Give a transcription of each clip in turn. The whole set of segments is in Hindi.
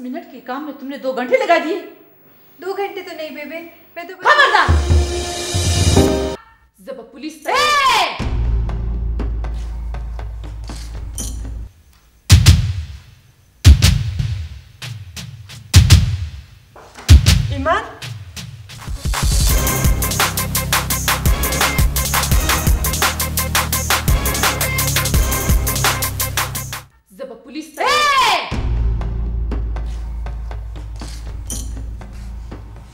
मिनट के काम में तुमने दो घंटे लगा दिए। दो घंटे तो नहीं बेबे मैं तो खबरदार! जब पुलिस ईमान जब पुलिस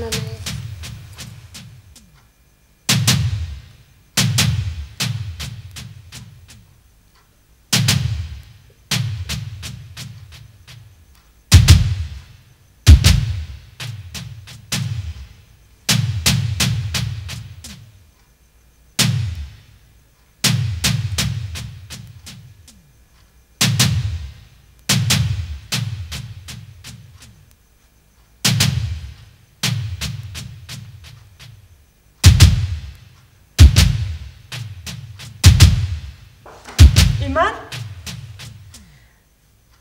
Mama. ईमान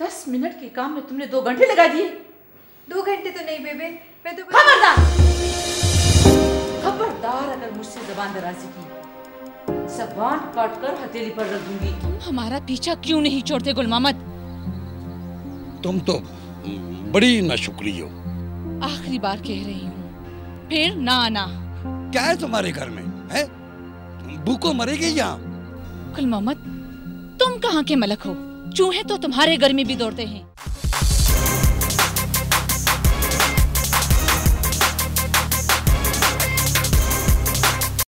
दस मिनट के काम में तुमने दो घंटे लगा दिए दो घंटे तो नहीं बेबे मैं तो खबरदार खबरदार अगर मुझसे जबान दराजी की जबान काट कर हथेली पर रख दूंगी तुम हमारा पीछा क्यों नहीं छोड़ते गुल मोहम्मद तुम तो बड़ी नाशुक्री हो आखिरी बार कह रही हूँ फिर ना आना क्या है तुम्हारे घर में है? भूखो मरेगी या? गुल मोहम्मद तुम कहाँ के मलक हो? चूहे तो तुम्हारे घर में भी दौड़ते हैं।